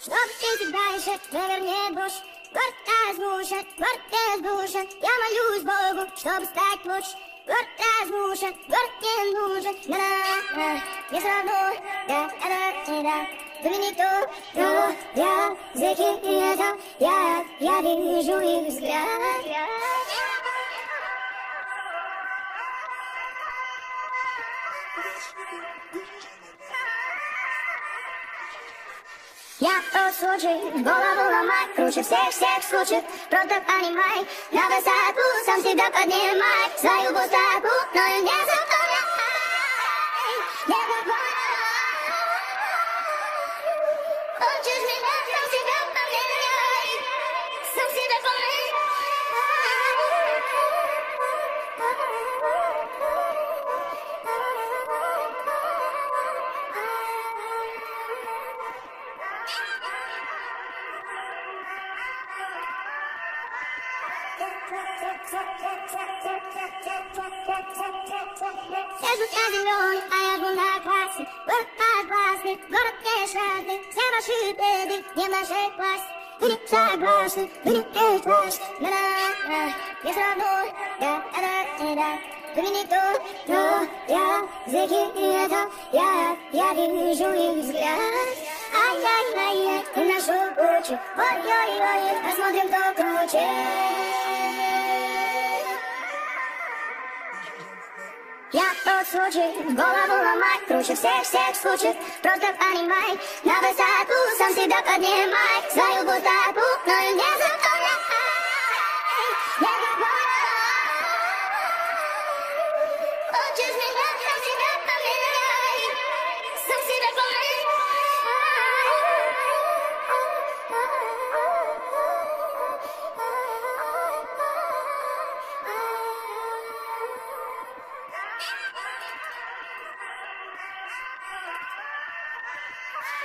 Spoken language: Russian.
Чтоб ты дальше завернет буш Город разрушен, город разрушен Я молюсь Богу, чтобы стать лучше Город разрушен, город не нужен на на на Не все равно, да, да, да, да Ты мне никто, но я закидал Я, я вижу их взгляд Я тот случай, голову ломай Круче всех-всех случаев Просто понимай На высоту сам себя поднимай Свою пустоту, но и не запоминай Я на зеленый, а я жду на красный Город согласный, Все ваши беды не в нашей власти. Не согласны, вы не прекрасны на на на Не все равно, да, да, мне никто, но я закидал Я, я вижу их взгляд. Ай-яй-яй-яй, мы нашу кучу. Ой-ой-ой, посмотрим, кто круче Я тот случай, голову ломай, круче всех, всех случаев, просто понимай, на высоту сам себя поднимай, свою высоту, но и не затоляй. Не говори, хочешь меня? Ah! Ah!